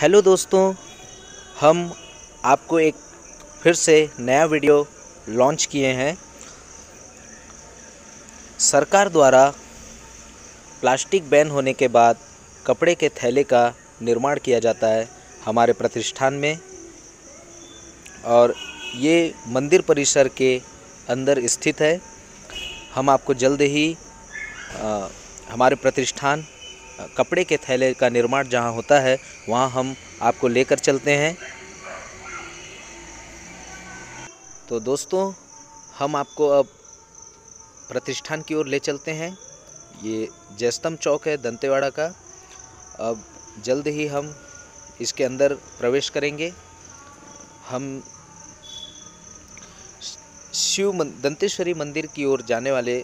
Hello दोस्तों हम आपको एक फिर से नया वीडियो लॉन्च किए हैं। सरकार द्वारा प्लास्टिक बैन होने के बाद कपड़े के थैले का निर्माण किया जाता है हमारे प्रतिष्ठान में। और ये मंदिर परिसर के अंदर स्थित है। हम आपको जल्द ही आ, हमारे प्रतिष्ठान कपड़े के थैले का निर्माण जहाँ होता है, वहाँ हम आपको लेकर चलते हैं। तो दोस्तों, हम आपको अब प्रतिष्ठान की ओर ले चलते हैं। ये जैस्तम चौक है, दंतेवाड़ा का। अब जल्द ही हम इसके अंदर प्रवेश करेंगे। हम शिव दंतेश्वरी मंदिर की ओर जाने वाले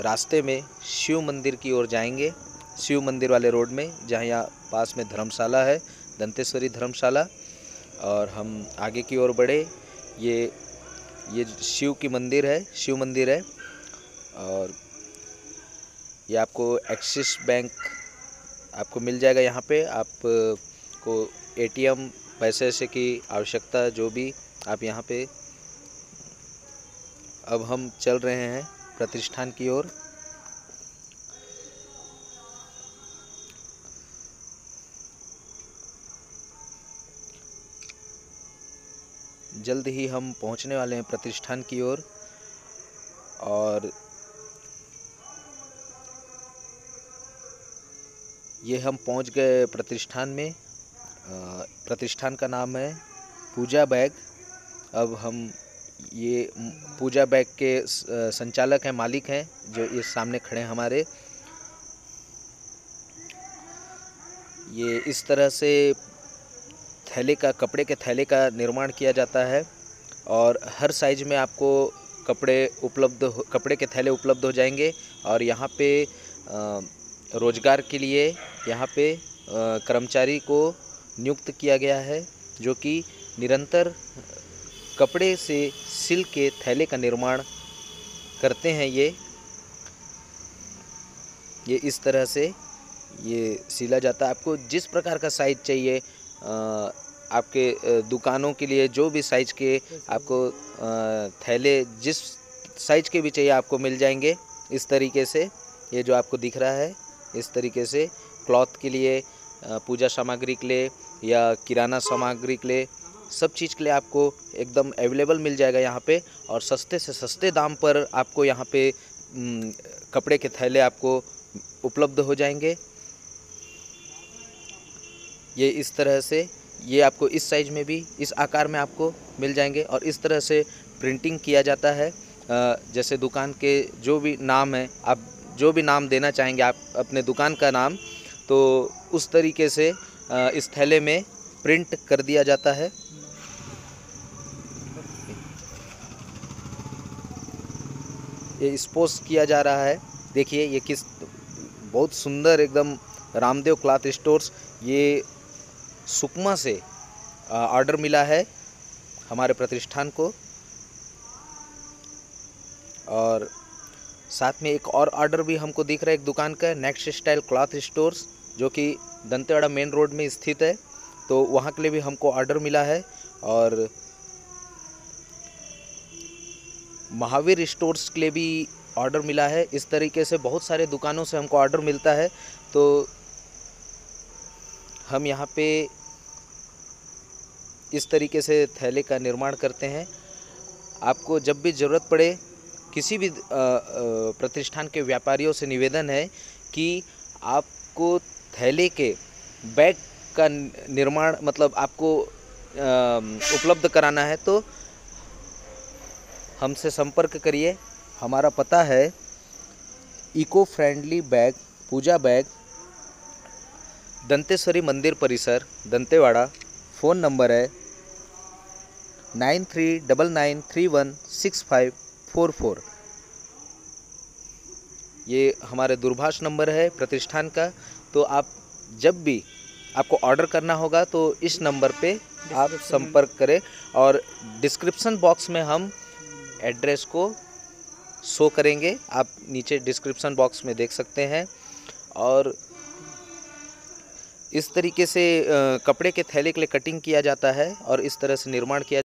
रास्ते में शिव मंदिर की ओर जाएँगे। शिव मंदिर वाले रोड में, जहाँ यहाँ पास में धर्मशाला है, दंतेश्वरी धर्मशाला, और हम आगे की ओर बढ़े। ये ये शिव की मंदिर है, शिव मंदिर है, और ये आपको एक्सिस बैंक आपको मिल जाएगा यहाँ पे। आप को एटीएम पैसे ऐसे की आवश्यकता जो भी आप यहाँ पे। अब हम चल रहे हैं प्रतिष्ठान की ओर। जल्द ही हम पहुँचने वाले हैं प्रतिष्ठान की ओर। और ये हम पहुँच गए प्रतिष्ठान में। प्रतिष्ठान का नाम है पूजा बैग। अब हम ये पूजा बैग के संचालक हैं, मालिक हैं, जो इस सामने खड़े हैं हमारे। ये इस तरह से थैले का, कपड़े के थैले का निर्माण किया जाता है और हर साइज़ में आपको कपड़े उपलब्ध कपड़े के थैले उपलब्ध हो जाएँगे और यहाँ पे रोज़गार के लिए यहाँ पे कर्मचारी को नियुक्त किया गया है जो कि निरंतर कपड़े से सिल के थैले का निर्माण करते हैं ये। ये इस तरह से ये सिला जाता है। आपको जिस प्रकार का साइज़ चाहिए आपके दुकानों के लिए जो भी साइज़ के आपको थैले, जिस साइज़ के भी चाहिए आपको मिल जाएँगे। इस तरीके से ये जो आपको दिख रहा है, इस तरीके से क्लॉथ के लिए पूजा सामग्री के लिए या किराना सामग्री के लिए सब चीज़ के लिए आपको एकदम अवेलेबल मिल जाएगा यहाँ पे और सस्ते से सस्ते दाम पर आपको यहाँ पे कपड़े के थैले आपको उपलब्ध हो जाएँगे। ये इस तरह से ये आपको इस साइज़ में भी, इस आकार में आपको मिल जाएँगे और इस तरह से प्रिंटिंग किया जाता है। जैसे दुकान के जो भी नाम है, आप जो भी नाम देना चाहेंगे, आप अपने दुकान का नाम तो उस तरीके से इस थैले में प्रिंट कर दिया जाता है। ये स्पोज किया जा रहा है। देखिए, ये किस, बहुत सुंदर एकदम रामदेव क्लाथ स्टोर्स, ये सुकमा से ऑर्डर मिला है हमारे प्रतिष्ठान को। और साथ में एक और ऑर्डर भी हमको दिख रहा है एक दुकान का नेक्स्ट स्टाइल क्लॉथ स्टोर्स जो कि दंतेवाड़ा मेन रोड में स्थित है। तो वहाँ के लिए भी हमको ऑर्डर मिला है। और महावीर स्टोर्स के लिए भी ऑर्डर मिला है। इस तरीके से बहुत सारे दुकानों से हमको ऑर्डर मिलता है। तो हम यहाँ पे इस तरीके से थैले का निर्माण करते हैं। आपको जब भी ज़रूरत पड़े, किसी भी प्रतिष्ठान के व्यापारियों से निवेदन है कि आपको थैले के बैग का निर्माण मतलब आपको उपलब्ध कराना है तो हमसे संपर्क करिए। हमारा पता है इको फ्रेंडली बैग, पूजा बैग दंतेश्वरी मंदिर परिसर दंतेवाड़ा फ़ोन नंबर है nine three double nine three one six five four four. ये हमारे दूरभाष नंबर है प्रतिष्ठान का तो आप जब भी आपको ऑर्डर करना होगा तो इस नंबर पे आप संपर्क करें और डिस्क्रिप्शन बॉक्स में हम एड्रेस को शो करेंगे। आप नीचे डिस्क्रिप्शन बॉक्स में देख सकते हैं और इस तरीके से कपड़े के थैले के लिए कटिंग किया जाता है और इस तरह से निर्माण किया